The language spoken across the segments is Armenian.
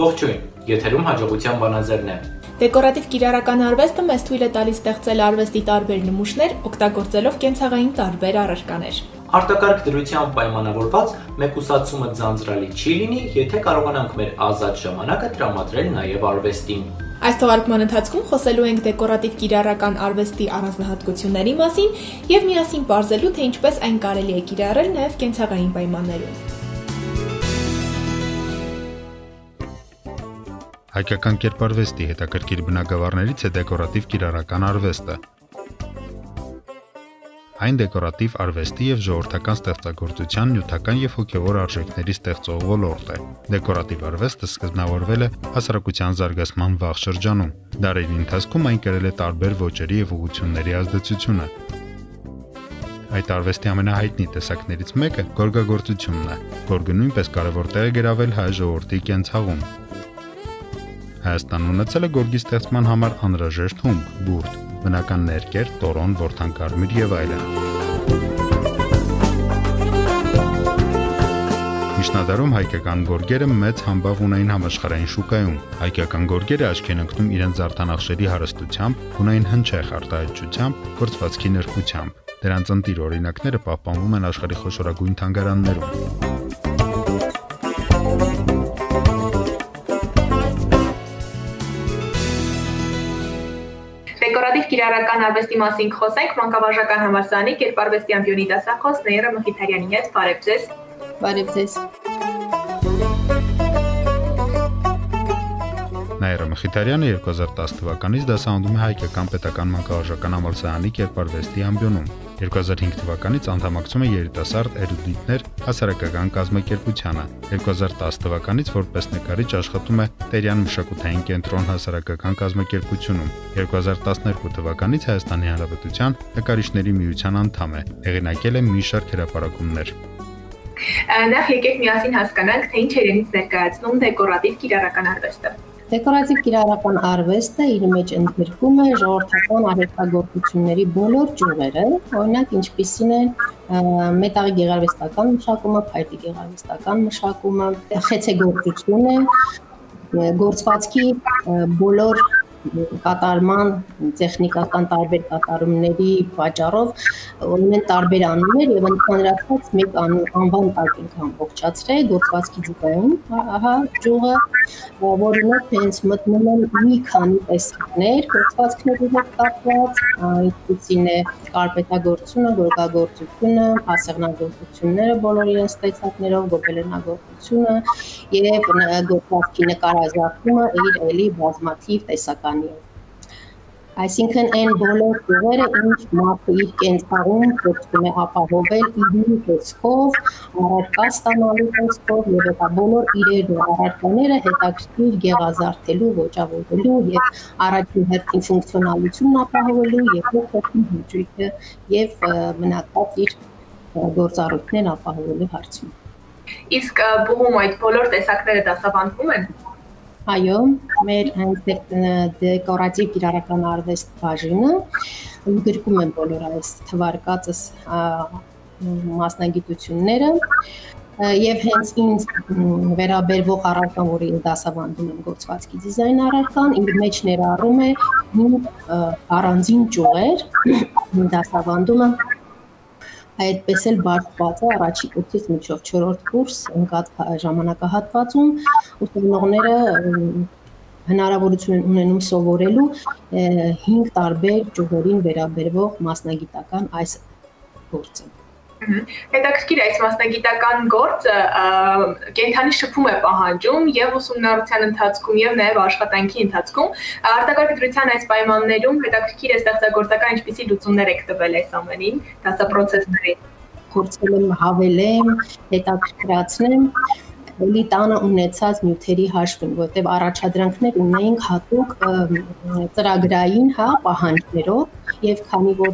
Ողջույն, եթերում հաջողության բանաձևն է։ Դեկորատիվ կիրառական արվեստը մեզ թույլ է տալիս ստեղծել արվեստի տարբեր նմուշներ, օգտագործելով կենցաղային տարբեր առարկաներ։ Արտակարգ դրությամբ պայմանավորված մեկուսացումը ձանձրալի չի լինի, եթե կարողանանք մեր ազատ ժամանակը տրամադրել նաև արվեստին։ Այս թողարկման ընթացքում խոսելու ենք դեկորատիվ կիրառական արվեստի առանձնահատկությունների մասին եւ միասին ողջելու թե ինչպես այն կարելի է կիրառել նաեւ կենցաղային պայմաններում։ Հայկական կերպարվեստի հետաքրքիր բնագավառներից է դեկորատիվ կիրառական արվեստը։ Այն դեկորատիվ արվեստի եւ ժողովրդական ստեղծագործության նյութական եւ հոգեվոր արժեքների ստեղծող ոլորտ է։ Դեկորատիվ արվեստը սկզբնավորվել է հասարակության զարգացման վաղ շրջանում։ Դարերի ընթացքում այն կրել է տարբեր ոճերի եւ ուղղությունների ազդեցությունը։ Այդ արվեստի ամենահայտնի տեսակներից մեկը գորգագործությունն է, որը նույնպես կարևոր տեղ է գրավել հայ ժողովրդի կենցաղում։ Հայաստանն ունեցել է գորգի ստեղծման համար անհրաժեշտ հումք, բուրդ, բնական ներկեր, տորոն, ворթանկարմիր եւ այլն։ Միջնադարում հայկական գորգերը մեծ համբավ ունեին համաշխարհային շուկայում։ Հայկական գորգերը աչք են ընկնում իրենց արտանախշերի հարստությամբ, ունեին հնչեղ արտահայտչությամբ, գործվածքի ներկությամբ։ Դրանց ընտիր օրինակները պահպանվում են աշխարհի խոշորագույն թանգարաններում։ կիրառական արվեստի մասին խոսենք մանկավարժական համալսարանի կերպարվեստի ամբիոնի դասախոս Նեյրա Մխիթարյանի հետ։ Բարև ձեզ։ Բարև ձեզ։ Նաիրա Մխիթարյանը 2010 թվականից դասավանդում է Հայկական պետական մանկավարժական համալսարանի կերպարվեստի ամբիոնում։ 2005 թվականից անդամակցում է երիտասարդ էրուդիտներ հասարակական կազմակերպությանը։ 2010 թվականից որպես նկարիչ աշխատում է Տերյան մշակութային կենտրոն հասարակական կազմակերպությունում։ 2012 թվականից Հայաստանի Հանրապետության նկարիչների միության անդամ է։ Հեղինակել է մի շարք հրապարակումներ։ Նախ եկեք միասին հասկանանք, թե ինչ է իրենից ներկայացնում դեկորատիվ կիրառական արվեստը։ Դեկորատիվ կիրառական արվեստը իր մեջ ընդգրկում է ժողովրդական արհեստագործությունների բոլոր ճյուղերը, օրինակ ինչպիսին են մետաղի գեղարվեստական մշակումը, փայտի գեղարվեստական մշակումը, խեցեգործությունը, գործվածքի բոլոր կատարման տեխնիկական տարբեր կատարումների պատճառով ունեն տարբեր անուններ եւ ընդհանրապես մեկ անվան տակ ենք ամբողջացրել գործվածքի ձգայում ահա ճյուղը որի մեջ հենց մտնում են մի քանի տեսակներ գործվածքների հետ կապված ինչպիսին է կարպետագործությունը, գորգագործությունը, հասեղնագործությունները բոլոր իրենց տեսակներով, գոբելենագործությունը եւ գործվածքի նկարազարդումը իր էլի բազմաթիվ տեսակ բանի։ Այսինքն այն բոլոր ծովերը, ինչ մարդը իր կենցաղում փորձում է ապահովել իր տեսքով, առարկա ստանալու տեսքով եւ այդ բոլոր իրեր ու առարկաները հետաքրքիր գեղազարդելու, ոճավորելու եւ առաջին հերթին ֆունկցիոնալությունն ապահովելու եւ փոխելու հնչույթը եւ մնացած իր գործառույթներն ապահովելու հարցում։ Իսկ բուհում այդ բոլոր տեսակները դասավանդվում են Այո, մեր հենց դեկորատիվ կիրառական արվեստ բաժինը ընդգրկում են բոլոր այս թվարկածս մասնագիտությունները եւ հենց ինձ վերաբերվող առարկան, որի դասավանդում եմ գործվածքի դիզայն առարկան, իր մեջ ներառում է առանձին ճյուղեր դասավանդումը այդպես էլ բարձված է առաջի կուրսից մինչև 4-րդ կուրս ընկած ժամանակահատվածում ուսանողները հնարավորություն ունենում սովորելու 5 տարբեր ճյուղերին վերաբերվող մասնագիտական այս գործը։ Հետաքրքիր այս մասնագիտական գործը կենթանի շփում է պահանջում եւ ուսումնառության ընթացքում եւ նաեւ աշխատանքի ընթացքում արտակարգ դրության այս պայմաններում հետաքրքիր է ստեղծագործական ինչպիսի լուծումներ եք տվել այս ամենին դասապրոցեսներին փորձել եմ հավելեմ, հետաքրքրացնեմ էլի տանը ունեցած նյութերի հաշվին, որտեղ առաջադրանքներ ունեինք հատուկ ծրագրային, հա, պահանջներով եւ քանի որ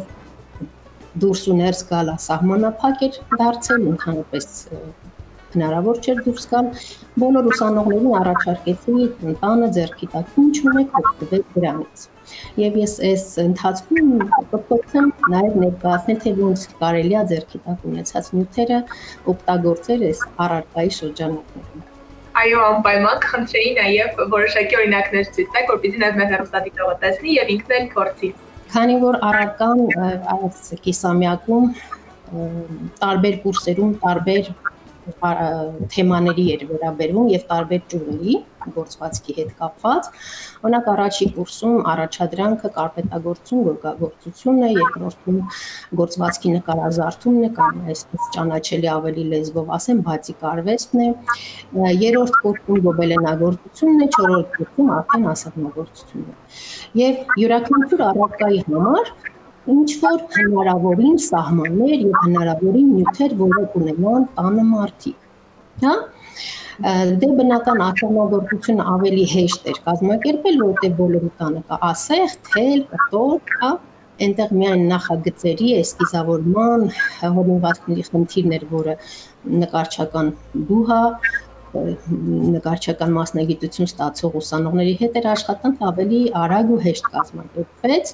դուրս ու ներս գալը սահմանափակ էր դարձել, ընդհանրապես հնարավոր չէր դուրս գալ։ Բոլոր ուսանողներին առաջարկեցի ընտանը ձեռքի տակ ինչ ունեք օգտվել դրանից։ Եվ ես այս ընթացքում փոփոխեմ նաև ներկայացնել թե ոնց կարելի է ձեռքի տակ ունեցած նյութերը օգտագործել այս առարկայի շրջանակներում։ Այո, անպայման կխնդրեի նաև որոշակի օրինակներ ցույց տալ, որպեսզի նաև մեր հեռուստադիտողը տեսնի եւ ինքն էլ փորձի։ Քանի որ առական այս կիսամյակում տարբեր կուրսերում տարբեր թեմաների էր վերաբերվում եւ տարբեր ճյուղերի գործվածքի հետ կապված։ Օրինակ առաջի կուրսում առաջադրանքը կարպետագործություն, գորգագործությունն է, երկրորդում գործվածքի նկարազարդումն է կամ այսպես ճանաչելի ավելի լեզվով ասեմ, բացիկ արվեստն է։ Երրորդ կուրսում գոբելենագործությունն է, չորրորդ կուրսում արդեն ասեղնագործությունն է։ Եվ յուրաքանչյուր առարկայի համար ինչ որ հնարավորին սահմաններ եւ հնարավորին նյութեր, որը կունենան տանը մարդիկ։ Հա? Դե բնական արտոնագործությունը ավելի հեշտ էր կազմակերպել, որտեղ բոլորի տանը կա ասեղ, թել, կտոր, հա, այնտեղ միայն նախագծերի էսկիզավորման հորինվածքների խնդիրներ, որը նկարչական դուհա նկարչական մասնագիտություն ստացող ուսանողների հետ էր աշխատանք ավելի արագ ու հեշտ կազմակերպվեց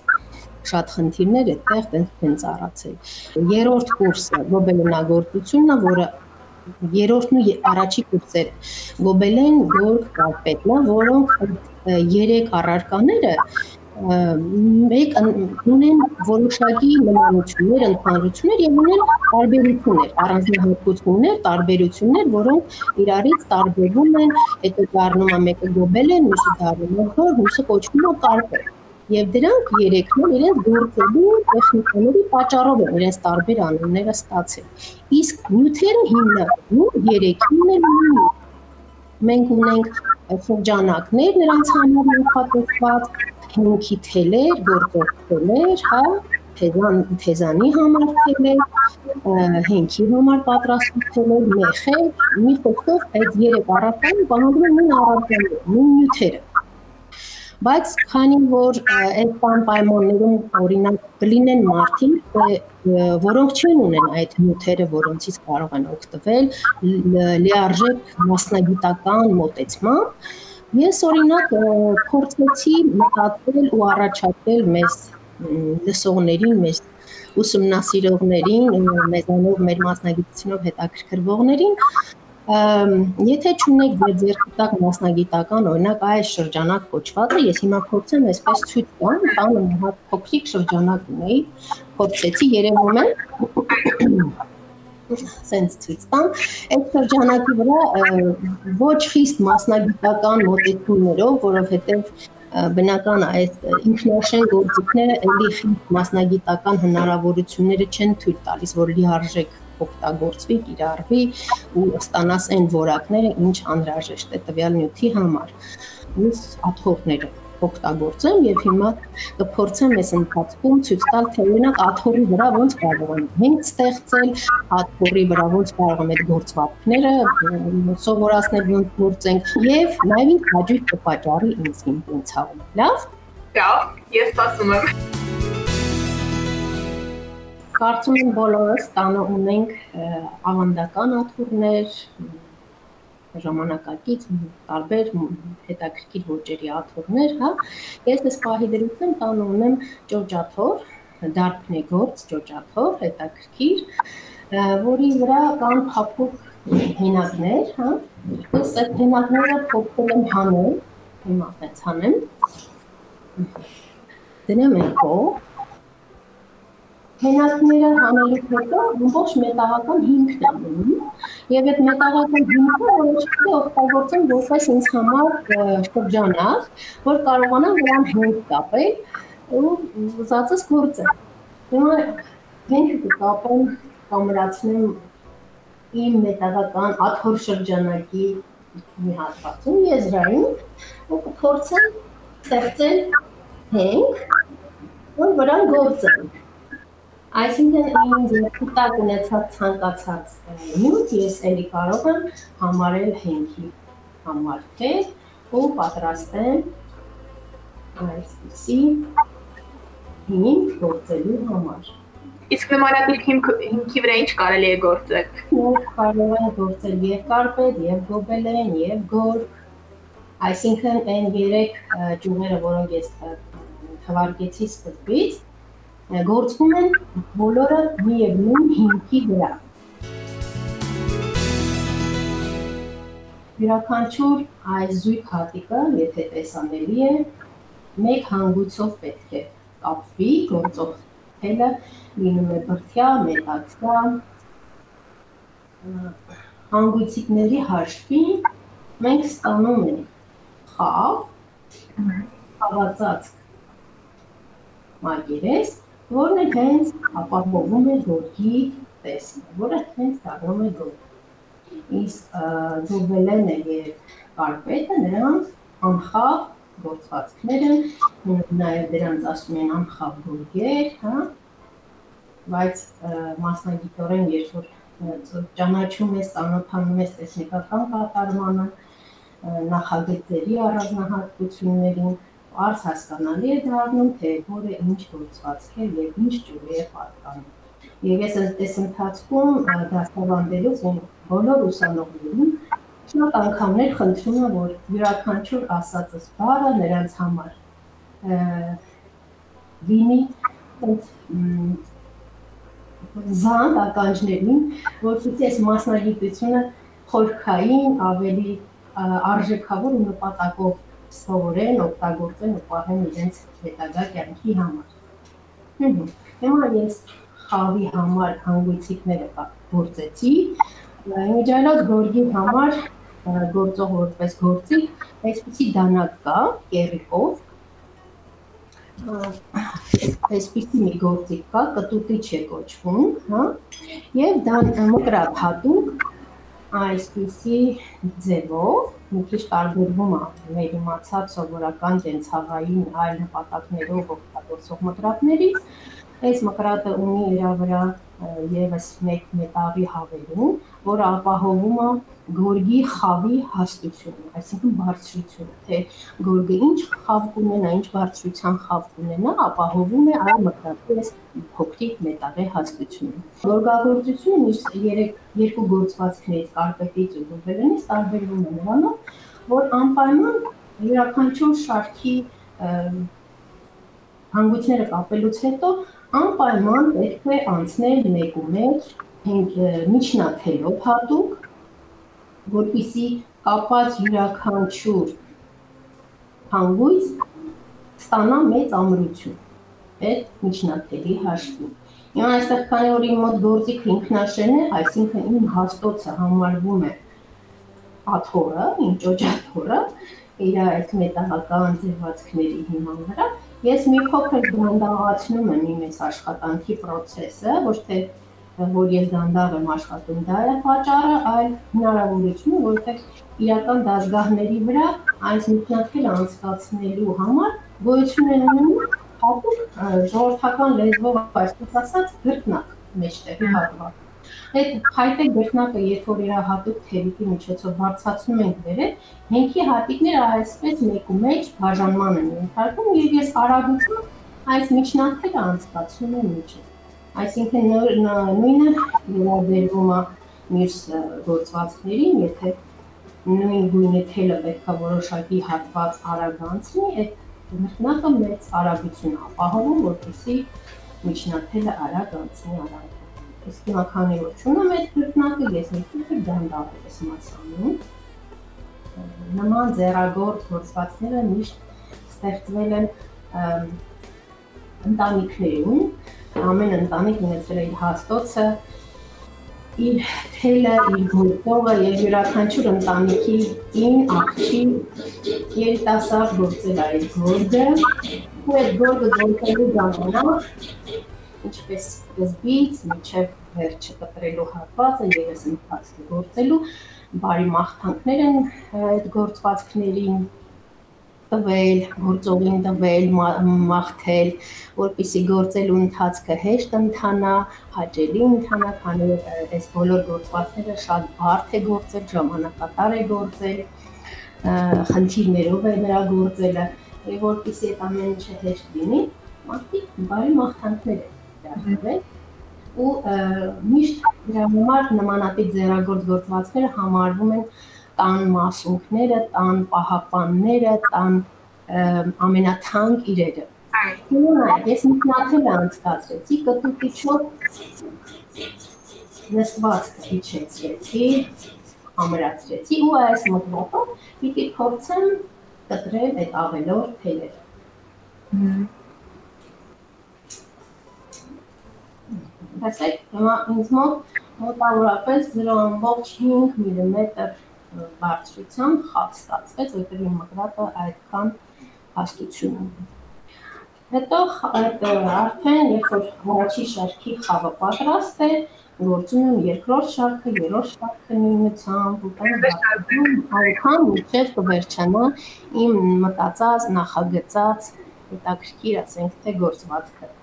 շատ խնդիրներ այդտեղ տենց են ծառացել։ Երրորդ կուրսը գոբելենագործությունն է, որը երրորդն ու առաջի կուրսերը գոբելեն, գորգ, կարպետն է, որոնք երեք առարկաները մեկ ունեն որոշակի նմանություններ, ընդհանրություններ եւ ունեն տարբերություններ, առանձնահատկություններ, տարբերություններ, որոնք իրարից տարբերվում են, հետո դառնում է մեկը գոբելեն, մյուսը դառնում է գոր, մյուսը կոչվում է կարպետ եւ դրանք երեքն էլ իրենց գործելու տեխնիկաների պատճառով են իրենց տարբեր անունները ստացել։ Իսկ նյութերը հիմնականում երեքին էլ ունեն։ Մենք ունենք շրջանակներ նրանց համար նախատեսված, հիմքի թելեր, գործող թելեր, հա, թեզան թեզանի համար թելեր, հենքի համար պատրաստող թելեր, մեխեր, մի խոսքով այդ երեք առարկան բանալու են նույն առարկաները, նույն նյութերը բայց քանի որ այդ բան պայմաններում օրինակ կլինեն մարդիկ, որոնք չեն ունեն այդ նյութերը, որոնցից կարող են օգտվել լիարժեք մասնագիտական մոտեցմամբ, ես օրինակ փորձեցի մտածել ու առաջարկել մեզ լսողներին, մեզ ուսումնասիրողներին, մեզանով մեր մասնագիտությունով հետաքրքրվողներին Եթե չունեք ձեր ձեռքի տակ մասնագիտական, օրինակ այս շրջանակ կոչվածը, ես հիմա փորձեմ այսպես ցույց տամ, տանը մի հատ փոքրիկ շրջանակ ունեի, փորձեցի երևում է սենց ցույց տամ, այդ շրջանակի վրա ոչ խիստ մասնագիտական մոտեցումներով, որովհետև բնական այս ինքնաշեն գործիքները խիստ մասնագիտական հնարավորությունները չեն թույլ տալիս, որ լիարժեք օգտագործվի, կիրառվի ու ստանաս այն որակները, ինչ անհրաժեշտ է տվյալ նյութի համար։ Ես աթոռները օգտագործեմ եւ հիմա կփորձեմ այս ընթացքում ցույց տալ թե օրինակ աթոռի վրա ոնց կարող եմ մենք ստեղծել աթոռի վրա ոնց կարող եմ այդ գործվածքները սովորացնել ոնց գործենք եւ նաեւ հաջող կպաճառի ինձ ցավում լավ լավ ես սպասում եմ Կարծում եմ բոլորս տանը ունենք ավանդական աթոռներ, ժամանակակից տարբեր հետաքրքիր ոճերի աթոռներ, հա։ Ես այս պահի դրությամբ տանը ունեմ ճոճաթոռ, դարբնեգործ ճոճաթոռ, հետաքրքիր, որի վրա կան փափուկ հինակներ, հա։ Ես այդ հինակները փոխել եմ հանել, հիմա այդպես հանեմ։ Դնեմ եկո հենակները հանելուց հետո ողջ մետաղական հիմքն է ունի եւ այդ մետաղական հիմքը որոշակի օգտագործեմ որպես ինձ համար շրջանակ, որ կարողանամ նրան հենք կապել ու ուզածս գործել։ Հիմա հենքը կապեմ, կամրացնեմ իմ մետաղական աթոռ շրջանակի մի հատվածում եզրային ու կփորձեմ ստեղծել հենք, որ վրան գործեմ Այսինքն ինձ կտակ ունեցած ցանկացած նյութ ես էլի կարող եմ համարել հենքի համար թե ու պատրաստեմ այսպիսի հիմք գործելու համար։ Իսկ նմանատիպ հիմք հիմքի վրա ինչ կարելի է գործել։ Մենք կարող ենք գործել եւ կարպետ, եւ գոբելեն, եւ գորգ։ Այսինքն այն երեք ճյուղերը, որոնք ես թվարկեցի սկզբից, գործվում են բոլորը միևնույն հիմքի վրա։ յուրաքանչյուր այս զույգ հատիկը, եթե տեսանելի է, մեկ հանգույցով պետք է կապվի, գործող թելը լինում է բրդյա, մետաքսյա, հանգույցիկների հաշվին մենք ստանում ենք խավ, խավածածկ մակերես, որն է հենց ապահովում է գորգի տեսքը, որը հենց դառնում է գորգ իսկ Դուբելենը եւ Կարպետը նրանց անխավ գործվածքներ են, նաև դրանց ասում են անխավ գորգեր, հա, բայց մասնագիտորեն երբ որ ճանաչում ես, ծանոթանում ես տեխնիկական կատարմանը, նախագծերի առանձնահատկություններին, արս հասկանալի է դառնում, թե որը ինչ գործվածք է եւ ինչ ջուրի է պատկանում։ Եվ ես այս ընթացքում դասավանդելուց բոլոր ուսանողներին շատ անգամներ խնդրում եմ, որ յուրաքանչյուր ասածս բառը նրանց համար լինի զանդ ականջներին, որովհետեւ այս մասնագիտությունը խորքային ավելի արժեքավոր ու նպատակով սովորեն, օգտագործեն ու պահեն իրենց հետագա կյանքի համար։ Հիմա ես խավի համար հանգույցիկները գործեցի, Իմիջայլոց գորգի համար գործող որպես գործիք այսպիսի դանակ կա կերիկով այսպիսի մի գործիք կա կտուտիչ է կոչվում հա եւ դա մկրատ հատուկ այսպիսի ձևով մի քիչ տարբերվում է մեր իմացած սովորական կենցաղային այլ նպատակներով օգտագործող մկրատներից այս մկրատը ունի իր վրա եւս մեկ մետաղի հավերում, որը ապահովում է գորգի խավի հաստությունը, այսինքն բարձրությունը, թե գորգը ինչ խավ կունենա, ինչ բարձրության խավ կունենա, ապահովում է այլ մկրատի այս փոքրիկ մետաղի հաստությունը։ Գորգագործությունը մյուս երեք երկու գործվածքներից կարպետից ու դուբելենից տարբերվում է նրանով, որ անպայման յուրաքանչյուր շարքի հանգույցները կապելուց հետո անպայման պետք է անցնել մեկ ու մեկ միջնաթելով հատուկ, որպիսի կապած յուրաքանչյուր հանգույց ստանա մեծ ամրություն այդ միջնաթելի հաշվին։ Հիմա այստեղ քանի որ իմ մոտ գործիք ինքնաշեն է, այսինքն իմ հաստոցը համարվում է աթորը, իմ ճոճաթորը, իր այդ մետաղական ձևվածքների հիման վրա, ես մի փոքր դանդաղացնում եմ իմ այս աշխատանքի process-ը, ոչ թե որ ես դանդաղ եմ աշխատում, դա է պատճառը, այլ հնարավորությունը, որովհետև իրական դասգահների վրա այս միջնակելը անցկացնելու համար գոյություն է ունենում հատուկ ժողովրդական լեզվով այսպես ասած գրտնակ մեջտեղի հատված։ Այդ փայտե գրտնակը, երբ որ իր հատուկ թերիկի միջոցով բարձացնում ենք վերև, հենքի հատիկները այսպես մեկ ու մեջ բաժանման են ենթարկվում եւ ես արագությամբ այս միջնակները անցկացնում եմ միջով Այսինքն նույնը վերաբերվում է մյուս գործվածքներին, եթե նույն գույնի թելը պետքա որոշակի հատված արագ անցնի, այդ մրցնակը մեծ արագություն ապահովում, որպեսզի միջնաթելը արագ անցնի արագ։ Իսկ հիմա քանի որ չունեմ այդ մրցնակը, ես մի փոքր դանդաղ եմ մասանում։ Նման ձեռագործ գործվածքները միշտ ստեղծվել են ընտանիքներում, ամեն ընտանիք ունեցել է իր հաստոցը, իր թելը, իր գործողը եւ յուրաքանչյուր ընտանիքի ին աղջի երիտասարդ գործել է այդ գործը, ու այդ գործը գործելու ժամանակ ինչպես սկզբից մինչև վերջը կտրելու հատվածը եւս ընթացքի գործելու բարի մաղթանքներ են այդ գործվածքներին տվել, գործողին տվել, մաղթել, որպիսի գործելու ընթացքը հեշտ ընթանա, հաճելի ընթանա, քանի որ այս բոլոր գործվածները շատ բարդ է գործել, ժամանակատար է գործել, խնդիրներով է նրա գործելը, որպիսի այդ ամեն ինչը հեշտ լինի, մարդիկ բարի մաղթանքներ են դարձրել ու միշտ դրա համար նմանատիպ ձեռագործ գործվածքները համարվում են տան մասունքները, տան պահապանները, տան ամենաթանկ իրերը։ Հիմա ես մտնացել անցկացրեցի կտուտիչով նստվածքը իջեցրեցի, ամրացրեցի ու այս մտքով պիտի փորձեմ կտրել այդ ավելորդ թելերը։ Հասեք, հիմա ինձ մոտ մոտավորապես 0.5 մմ բարձրությամբ խավ ստացվեց, որտեղ իմ մկրատը այդքան հաստություն ունի։ Հետո այդ արդեն երբ որ առաջի շարքի խավը պատրաստ է, գործում եմ երկրորդ շարքը, երրորդ շարքը նույնությամբ, ու այնքան մինչև կվերջանա իմ մտածած, նախագծած հետաքրքիր, ասենք թե գործվածքը։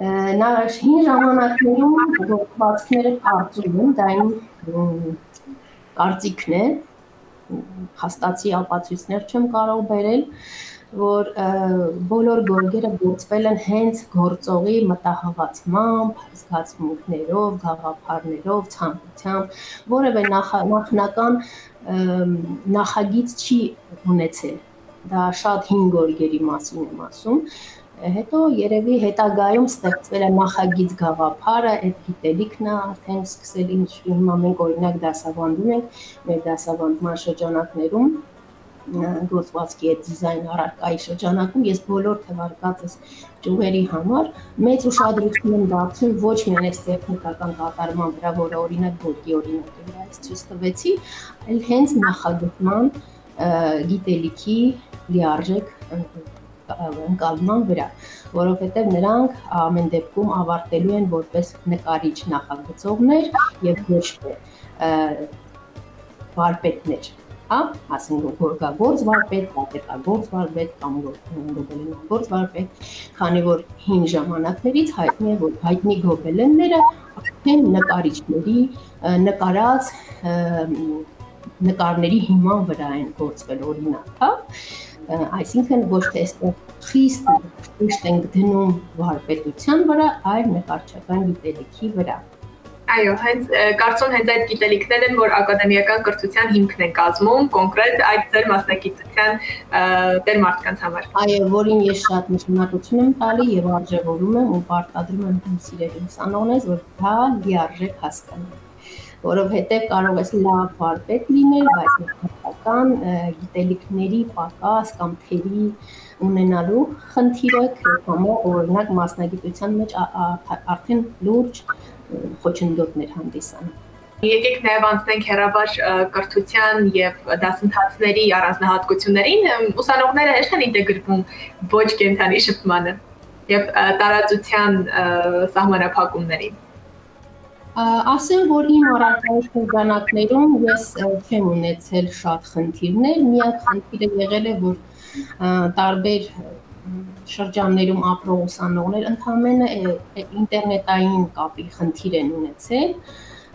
Նա հին ժամանակներում գործվածքները կարծում են, դա իմ կարծիքն է, հաստացի ապացույցներ չեմ կարող բերել, որ բոլոր գորգերը գործվել են հենց գործողի մտահղացմամբ, զգացմունքներով, գաղափարներով, ցանկությամբ, որևէ նախնական նախագիծ չի ունեցել։ Դա շատ հին գորգերի մասին եմ ասում, հետո երևի հետագայում ստեղծվել է նախագիծ գաղափարը, այդ գիտելիքն է արդեն սկսել ինչ հիմա մենք օրինակ դասավանդում ենք մեր դասավանդման շրջանակներում գործվածքի այդ դիզայն առարկայի շրջանակում ես բոլոր թվարկածս ճյուղերի համար մեծ ուշադրություն եմ դարձնում ոչ միայն այս տեխնիկական կատարման վրա, որը օրինակ գորգի օրինակի վրա ես ցույց տվեցի, այլ հենց նախագծման գիտելիքի լիարժեք ընկալման վրա, որովհետև նրանք ամեն դեպքում ավարտելու են որպես նկարիչ նախագծողներ եւ ոչ թե վարպետներ հա, ասենք գորգագործ վարպետ, պատետագործ վարպետ կամ գոբելենագործ վարպետ, քանի որ հին ժամանակներից հայտնի է, որ հայտնի գոբելենները արդեն նկարիչների նկարած նկարների հիման վրա են գործվել օրինակ, հա այսինքն ոչ թե այստեղ խիստ ճիշտ ենք դնում վարպետության վրա, այլ նկարչական գիտելիքի վրա։ Այո, հենց կարծում հենց այդ գիտելիքներն են, որ ակադեմիական կրթության հիմքն են կազմում, կոնկրետ այդ ձեր մասնագիտության դեր մարդկանց համար։ Այո, որին ես շատ նշանակություն եմ տալի եւ արժևորում եմ ու պարտադրում եմ իմ սիրելի ուսանողներից, որ դա լիարժեք հասկանան որովհետև կարող ես լավ վարպետ լինել, բայց նախնական գիտելիքների պակաս կամ թերի ունենալու խնդիրը քրոմո օրինակ մասնագիտության մեջ արդեն լուրջ խոչընդոտներ հանդիսանում։ Եկեք նաև անցնենք հերավար կրթության եւ դասընթացների առանձնահատկություններին։ Ուսանողները հեշտ են ինտեգրվում ոչ կենթանի շփմանը եւ տարածության սահմանափակումներին։ Ասեմ, որ իմ առարկայի շրջանակներում ես չեմ ունեցել շատ խնդիրներ, միակ խնդիրը եղել է, որ տարբեր շրջաններում ապրող ուսանողներ ընդհանրապես ինտերնետային կապի խնդիր են ունեցել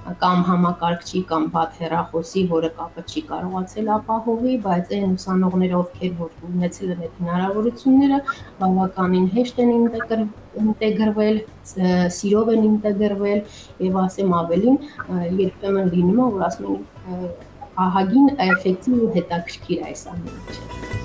կամ համակարգչի կամ վատ հեռախոսի, որը կապը չի կարողացել ապահովի, բայց այն ուսանողները, ովքեր որ ունեցել են այդ հնարավորությունները, բավականին հեշտ են ինտեգրվել, սիրով են ինտեգրվել եւ ասեմ ավելին, երբեմն լինում է, որ ասում են ահագին էֆեկտիվ ու հետաքրքիր այս ամենը։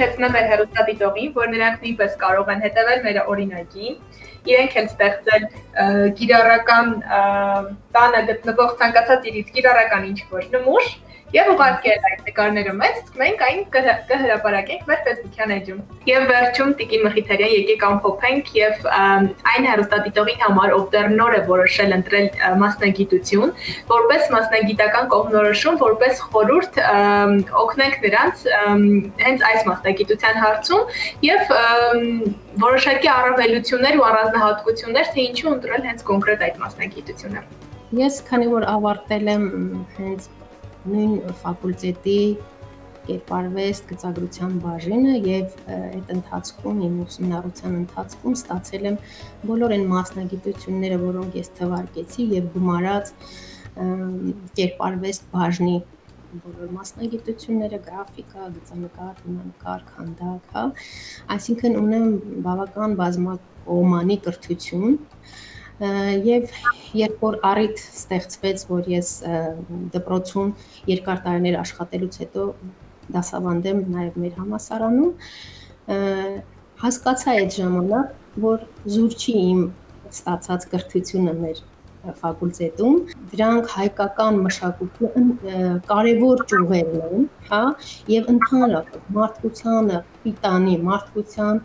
հիշեցնեմ մեր հերոստատիտողին, որ նրանք նույնպես կարող են հետևել մեր օրինակին, իրենք են ստեղծել գիրառական տանը գտնվող ցանկացած իրից գիրառական ինչ-որ նմուշ, եւ ուղարկել այդ նկարները մեզ, իսկ մենք այն կհրապարակենք մեր Facebook-յան էջում։ Եվ վերջում Տիկին Մխիթարյան եկեք ամփոփենք եւ այն հերոստատիտողի համար, ով դեռ նոր է որոշել ընտրել մասնագիտություն, որպես մասնագիտական կողմնորոշում, որպես խորհուրդ օգնենք նրանց հենց այս մասնագիտության հարցում եւ որոշակի առավելություններ ու առանձնահատկություններ, թե ինչու ընտրել հենց կոնկրետ այդ մասնագիտությունը։ Ես քանի որ ավարտել եմ հենց նույն ֆակուլտետի կերպարվեստ գծագրության բաժինը եւ այդ ընթացքում իմ ուսումնառության ընթացքում ստացել եմ բոլոր այն մասնագիտությունները, որոնք ես թվարկեցի եւ գումարած կերպարվեստ բաժնի բոլոր մասնագիտությունները, գրաֆիկա, գծանկար, հիմնանկար, քանդակ, հա։ Այսինքն ունեմ բավական բազմակողմանի կրթություն եւ երբ որ առիթ ստեղծվեց, որ ես դպրոցում երկար տարիներ աշխատելուց հետո դասավանդեմ նաեւ մեր համասարանում, հասկացա այդ ժամանակ, որ զուր չի իմ ստացած կրթությունը մեր ֆակուլտետում դրանք հայկական մշակույթի կարևոր ճյուղերն են, հա, եւ ընդհանրապես մարդկությանը, պիտանի մարդկության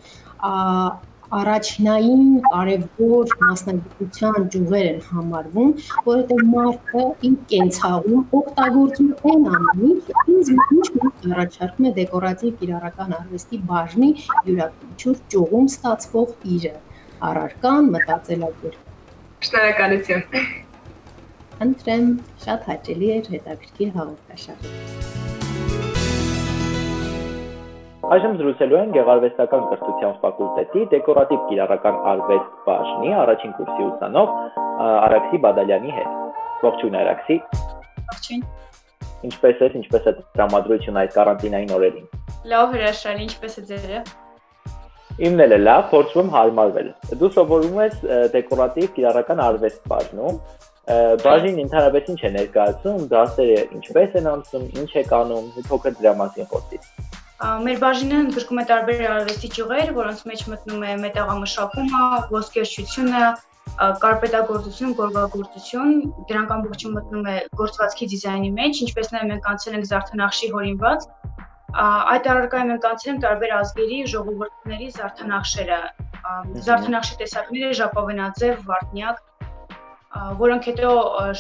առաջնային կարևոր մասնագիտության ճյուղեր են համարվում, որովհետև մարդը իր կենցաղում օգտագործում են ամենից, ինձ ինչ առաջարկում է դեկորատիվ կիրառական արվեստի բաժնի յուրաքանչյուր ճյուղում ստացվող իրը, առարկան, մտածելակերպ Շնորհակալություն։ Ընտրեմ, շատ հաճելի էր հետաքրքիր հաղորդաշար։ Այժմ զրուցելու են Գեղարվեստական կրթության ֆակուլտետի դեկորատիվ կիրառական արվեստ բաժնի առաջին կուրսի ուսանող Արաքսի Բադալյանի հետ։ Ողջույն Արաքսի։ Ողջույն։ Ինչպես է, ինչպես է տրամադրությունը այդ կարանտինային օրերին։ Լավ հրաշալի, ինչպես է ձերը։ Իմն էլ է լավ, փորձում եմ հարմարվել։ Դու սովորում ես դեկորատիվ կիրառական արվեստ բաժնում։ Բաժին ընդհանրապես ինչ է ներկայացում, դասերը ինչպես են անցնում, ինչ է կանում, մի փոքր դրա մասին խոսիր։ Մեր բաժինը ընդգրկում է տարբեր արվեստի ճյուղեր, որոնց մեջ մտնում է մետաղամշակումը, ոսկերչությունը, կարպետագործություն, գորգագործություն, դրանք ամբողջը մտնում է գործվածքի դիզայնի մեջ, ինչպես նաև մենք անցել ենք Զարթանախշի հորինված, Այդ առարկայում ենք անցել տարբեր ազգերի ժողովուրդների զարդանախշերը։ Զարդանախշի տեսակները ժապավենաձև, վարդնյակ, որոնք հետո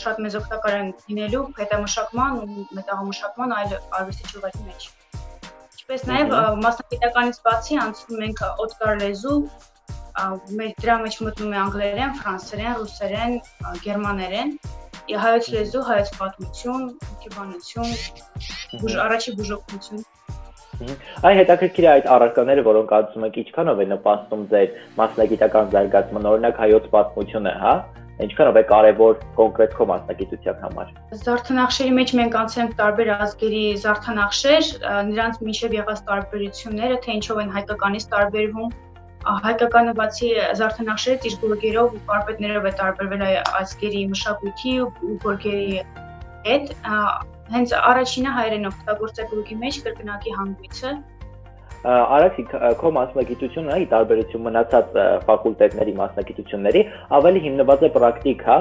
շատ մեծ օգտակար են լինելու հետամշակման ու մետաղամշակման այլ արվեստի ճյուղերի մեջ։ Ինչպես նաև մասնագիտականից բացի անցնում ենք օտկար լեզու, մեր դրա մեջ մտնում է անգլերեն, ֆրանսերեն, ռուսերեն, գերմաներեն, հայոց լեզու, հայոց պատմություն, հոգեբանություն, բուժ առաջի բուժօգնություն Այ հետաքրքիր է այդ առարկաները, որոնք ասում եք, ինչքանով է նպաստում ձեր մասնագիտական զարգացման, օրինակ հայոց պատմությունը, հա? Ինչքանով է կարևոր կոնկրետ քո մասնագիտության համար։ Զարդանախշերի մեջ մենք անցենք տարբեր ազգերի զարդանախշեր, նրանց միջև եղած տարբերությունները, թե ինչով են հայկականից տարբերվում, հայկականը բացի զարդանախշերը ճիշտ գորգերով ու կարպետներով է տարբերվել ազգերի մշակույթի ու գորգերի հետ հենց առաջինը հայերեն օգտագործելու մեջ կրկնակի հանգույցը Արաքսի քո մասնագիտությունը ի տարբերություն մնացած ֆակուլտետների մասնագիտությունների ավելի հիմնված է պրակտիկ, հա,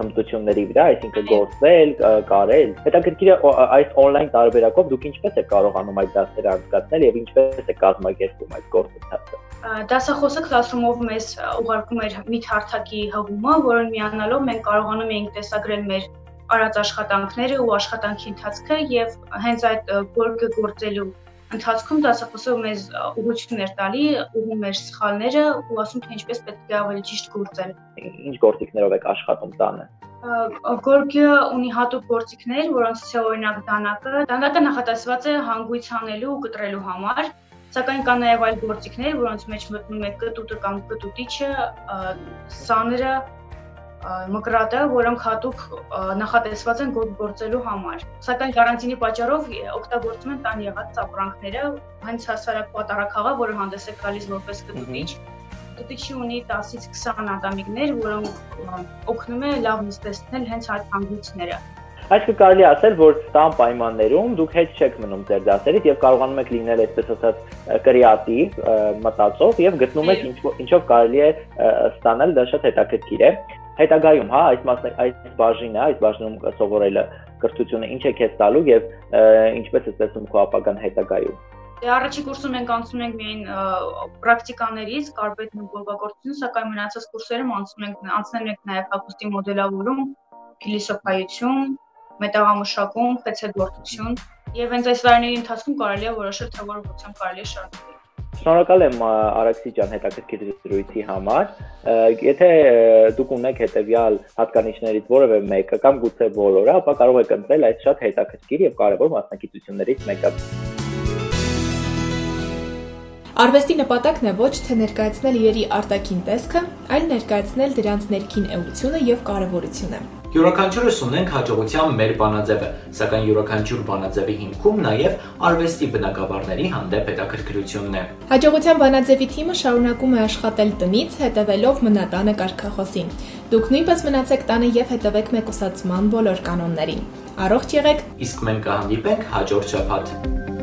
հմտությունների վրա, այսինքն գործել, կարել։ Հետաքրքիր է այս on-line տարբերակով դուք ինչպես եք կարողանում այդ դասերը անցկացնել եւ ինչպես եք կազմակերպում այդ գործընթացը։ Դասախոսը classroom-ով մեզ ուղարկում էր մի հարթակի հղումը, որոնց միանալով մենք կարողանում էինք տեսագրել մեր արած աշխատանքները ու աշխատանքի ընթացքը եւ հենց այդ գործը գործելու ընթացքում դասախոսը մեզ ուղղություններ տալի, ուղում մեր սխալները ու ասում թե ինչպես պետք է ավելի ճիշտ գործել։ Ինչ գործիքներով եք աշխատում տանը։ Գորգը ունի հատուկ գործիքներ, որոնցից է օրինակ դանակը։ Դանակը նախատեսված է հանգույց հանելու ու կտրելու համար, սակայն կան նաև այլ գործիքներ, որոնց մեջ մտնում է կտուտը կամ կտուտիչը, սաները, մկրատը, որոնք հատուկ նախատեսված են գործելու համար։ Սակայն կարանտինի պատճառով օգտագործում են տան եղած ծապրանքները, հենց հասարակ պատարակաղը, որը հանդես է գալիս որպես կտուցիչ։ Կտուցիչի ունի 10-ից 20 ատամիկներ, որոնք օգնում է լավ նստեցնել հենց այդ հանգույցները։ Այսինքն կարելի ասել, որ տան պայմաններում դուք հետ չեք մնում ձեր դասերից եւ կարողանում եք լինել այսպես ասած կրեատիվ, մտածող եւ գտնում եք ինչով կարելի է ստանալ դա շատ հետաքրքիր է հետագայում, հա, այս մասն այս բաժինը, այս բաժնում սովորելը կրթությունը ինչ է քեզ տալու եւ ինչպես է տեսնում քո ապագան հետագայում։ Դե առաջի կուրսում մենք անցնում ենք միայն պրակտիկաներից, կարպետն ու գորգագործություն, սակայն մնացած կուրսերում անցնում ենք անցնել ենք նաև հագուստի մոդելավորում, փիլիսոփայություն, մետաղամշակում, խեցեգործություն եւ հենց այս տարիների ընթացքում կարելի է որոշել թե որ ուղղությամբ կարելի է շարունակել։ Շնորհակալ եմ Արաքսի ջան հետաքրքիր զրույցի համար։ Եթե դուք ունեք հետեւյալ հատկանիշներից որևէ մեկը կամ գուցե բոլորը, ապա կարող եք ընտրել այս շատ հետաքրքիր եւ կարեւոր մասնակցություններից մեկը։ Արվեստի նպատակն է ոչ թե ներկայացնել իրերի արտաքին տեսքը, այլ ներկայացնել դրանց ներքին էությունը եւ կարեւորությունը։ Յուրաքանչյուրս ունենք հաջողության մեր բանաձևը, սակայն յուրաքանչյուր բանաձևի հիմքում նաև արվեստի բնակավարների հանդեպ հետաքրքրությունն է։ Հաջողության բանաձևի թիմը շարունակում է աշխատել տնից, հետևելով մնատանը կարգախոսին։ Դուք նույնպես մնացեք տանը եւ հետևեք մեկուսացման բոլոր կանոններին։ Առողջ եղեք։ Իսկ մենք կհանդիպենք հաջորդ շաբաթ։